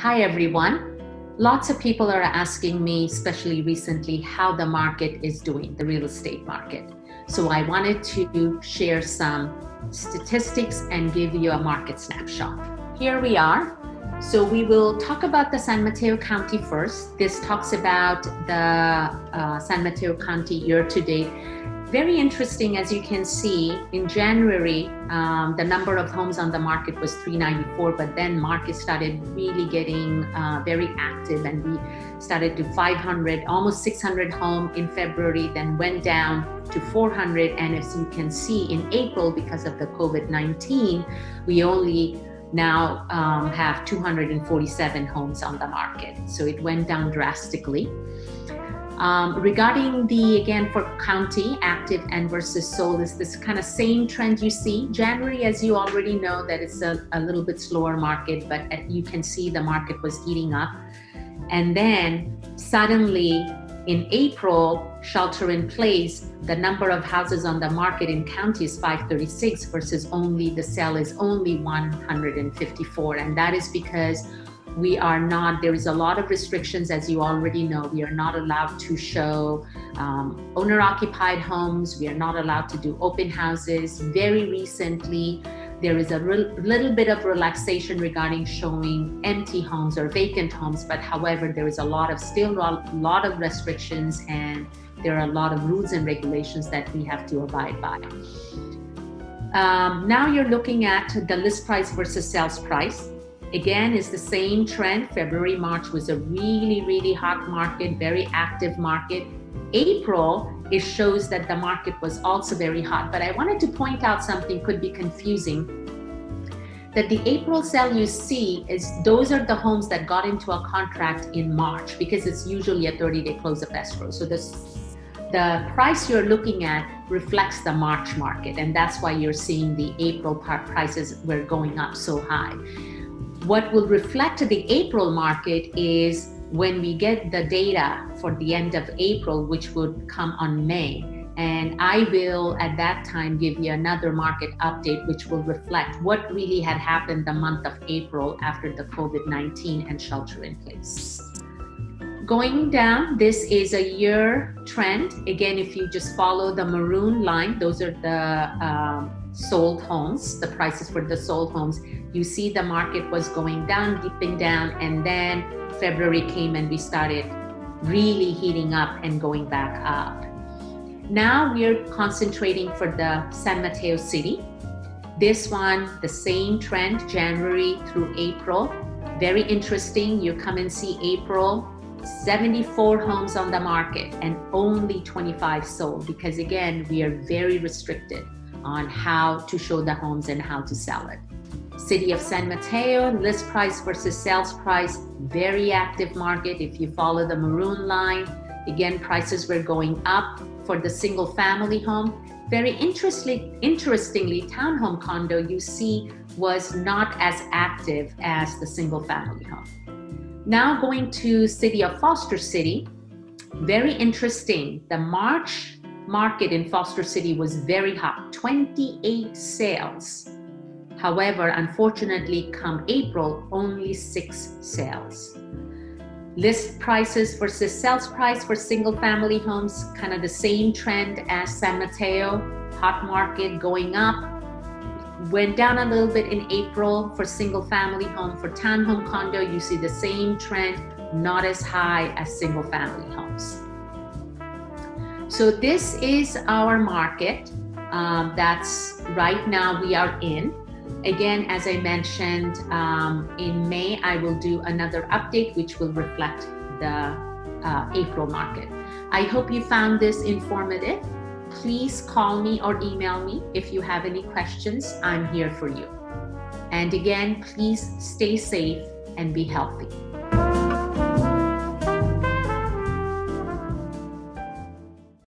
Hi, everyone. Lots of people are asking me, especially recently, how the market is doing, the real estate market. So I wanted to share some statistics and give you a market snapshot. Here we are. So we will talk about the San Mateo County first. This talks about the uh, San Mateo County year to date very interesting, as you can see, in January, um, the number of homes on the market was 394, but then market started really getting uh, very active and we started to 500, almost 600 home in February, then went down to 400. And as you can see in April, because of the COVID-19, we only now um, have 247 homes on the market. So it went down drastically. Um, regarding the, again, for county, active and versus sold is this kind of same trend you see. January, as you already know, that it's a, a little bit slower market, but you can see the market was heating up. And then suddenly in April, shelter in place, the number of houses on the market in county is 536 versus only the sale is only 154. And that is because we are not there is a lot of restrictions as you already know. We are not allowed to show um, owner occupied homes. We are not allowed to do open houses. Very recently there is a little bit of relaxation regarding showing empty homes or vacant homes but however there is a lot of still a lot of restrictions and there are a lot of rules and regulations that we have to abide by. Um, now you're looking at the list price versus sales price Again, is the same trend. February, March was a really, really hot market, very active market. April, it shows that the market was also very hot. But I wanted to point out something could be confusing. That the April sale you see is those are the homes that got into a contract in March because it's usually a 30 day close of escrow. So this the price you're looking at reflects the March market, and that's why you're seeing the April prices were going up so high. What will reflect the April market is when we get the data for the end of April, which would come on May. And I will at that time give you another market update, which will reflect what really had happened the month of April after the COVID 19 and shelter in place. Going down, this is a year trend. Again, if you just follow the maroon line, those are the um, sold homes, the prices for the sold homes, you see the market was going down, dipping down, and then February came and we started really heating up and going back up. Now we're concentrating for the San Mateo City. This one, the same trend, January through April. Very interesting. You come and see April, 74 homes on the market and only 25 sold because again, we are very restricted on how to show the homes and how to sell it. City of San Mateo, list price versus sales price, very active market. If you follow the maroon line, again, prices were going up for the single family home. Very interestingly, interestingly, townhome condo you see was not as active as the single family home. Now going to city of Foster City, very interesting. The March market in Foster City was very hot, 28 sales. However, unfortunately, come April, only six sales. List prices versus sales price for single family homes, kind of the same trend as San Mateo, hot market going up. Went down a little bit in April for single family home. For townhome condo, you see the same trend, not as high as single family homes. So this is our market um, that's right now we are in. Again, as I mentioned, um, in May, I will do another update which will reflect the uh, April market. I hope you found this informative. Please call me or email me if you have any questions. I'm here for you. And again, please stay safe and be healthy.